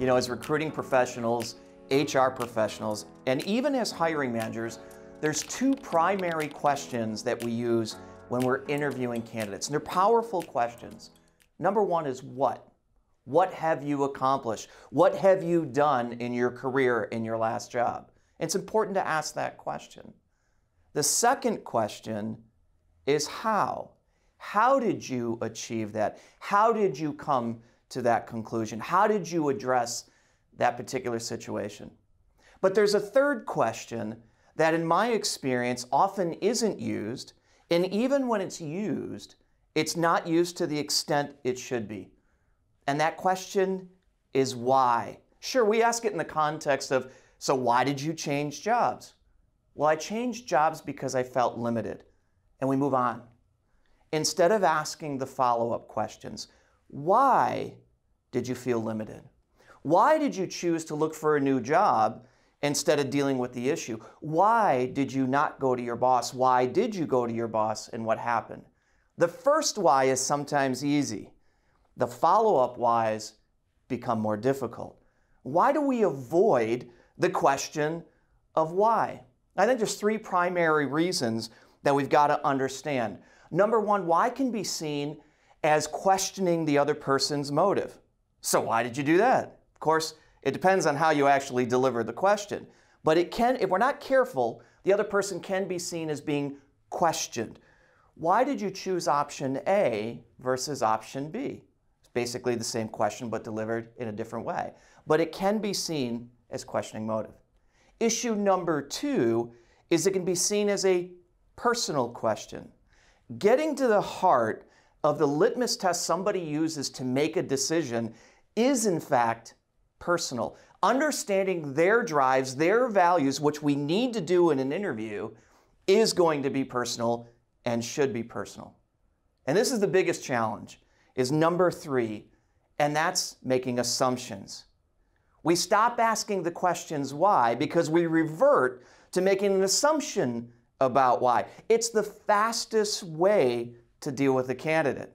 You know, as recruiting professionals, HR professionals, and even as hiring managers, there's two primary questions that we use when we're interviewing candidates. And they're powerful questions. Number one is what? What have you accomplished? What have you done in your career in your last job? It's important to ask that question. The second question is how? How did you achieve that? How did you come to that conclusion? How did you address that particular situation? But there's a third question that, in my experience, often isn't used, and even when it's used, it's not used to the extent it should be. And that question is why. Sure, we ask it in the context of, so why did you change jobs? Well, I changed jobs because I felt limited. And we move on. Instead of asking the follow up questions, why did you feel limited? Why did you choose to look for a new job instead of dealing with the issue? Why did you not go to your boss? Why did you go to your boss and what happened? The first why is sometimes easy. The follow up whys become more difficult. Why do we avoid the question of why? I think there's three primary reasons that we've got to understand. Number one, why can be seen as questioning the other person's motive. So why did you do that? Of course, it depends on how you actually deliver the question. But it can, if we're not careful, the other person can be seen as being questioned. Why did you choose option A versus option B? It's basically the same question but delivered in a different way. But it can be seen as questioning motive. Issue number two is it can be seen as a personal question. Getting to the heart of the litmus test somebody uses to make a decision is, in fact, personal. Understanding their drives, their values, which we need to do in an interview, is going to be personal and should be personal. And this is the biggest challenge, is number three, and that's making assumptions. We stop asking the questions why because we revert to making an assumption about why. It's the fastest way to deal with a candidate.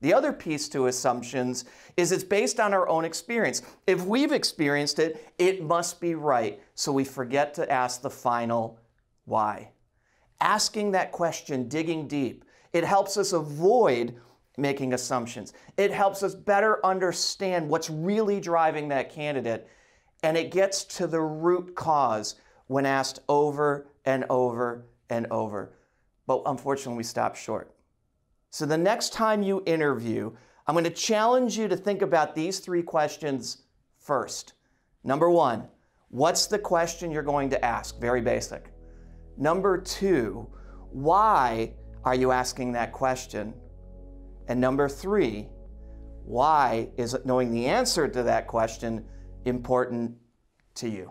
The other piece to assumptions is it's based on our own experience. If we've experienced it, it must be right. So we forget to ask the final why. Asking that question, digging deep, it helps us avoid making assumptions. It helps us better understand what's really driving that candidate. And it gets to the root cause when asked over and over and over. But unfortunately, we stop short. So the next time you interview, I'm going to challenge you to think about these three questions first. Number one, what's the question you're going to ask? Very basic. Number two, why are you asking that question? And number three, why is knowing the answer to that question important to you?